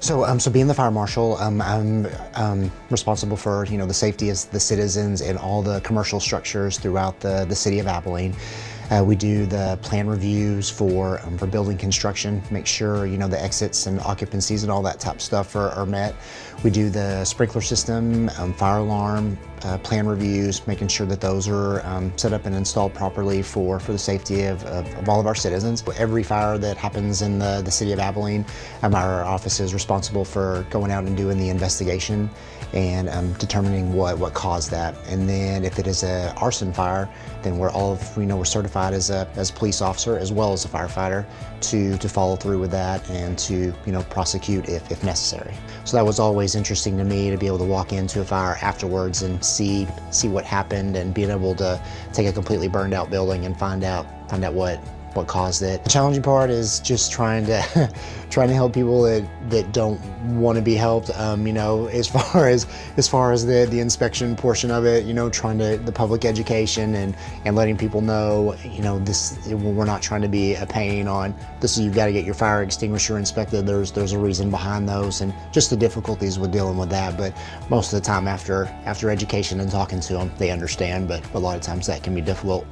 So, um, so being the fire marshal, um, I'm um, responsible for you know the safety of the citizens and all the commercial structures throughout the the city of Abilene. Uh, we do the plan reviews for um, for building construction, make sure you know the exits and occupancies and all that type stuff are, are met. We do the sprinkler system, um, fire alarm, uh, plan reviews, making sure that those are um, set up and installed properly for, for the safety of, of, of, all of our citizens. Every fire that happens in the, the city of Abilene, um, our office is responsible for going out and doing the investigation and um, determining what, what caused that. And then if it is a arson fire, then we're all, you know, we're certified as a, as a police officer as well as a firefighter to, to follow through with that and to, you know, prosecute if, if necessary. So that was always interesting to me to be able to walk into a fire afterwards and see, see what happened and being able to take a completely burned out building and find out, find out what, what caused it. The challenging part is just trying to trying to help people that, that don't want to be helped. Um, you know, as far as as far as the the inspection portion of it, you know, trying to the public education and and letting people know, you know, this we're not trying to be a pain on this. Is you've got to get your fire extinguisher inspected. There's there's a reason behind those, and just the difficulties with dealing with that. But most of the time, after after education and talking to them, they understand. But a lot of times that can be difficult.